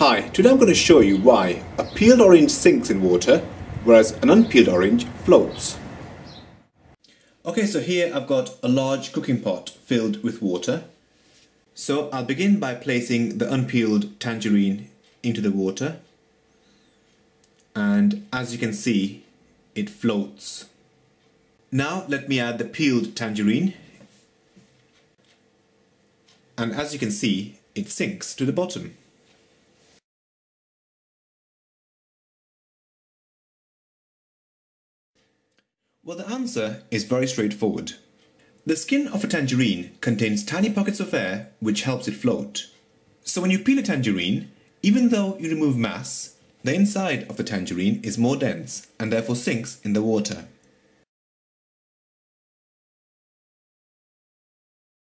Hi, today I'm going to show you why a peeled orange sinks in water whereas an unpeeled orange floats. Okay, so here I've got a large cooking pot filled with water. So I'll begin by placing the unpeeled tangerine into the water and as you can see it floats. Now let me add the peeled tangerine and as you can see it sinks to the bottom. Well, the answer is very straightforward. The skin of a tangerine contains tiny pockets of air which helps it float. So when you peel a tangerine, even though you remove mass, the inside of the tangerine is more dense and therefore sinks in the water.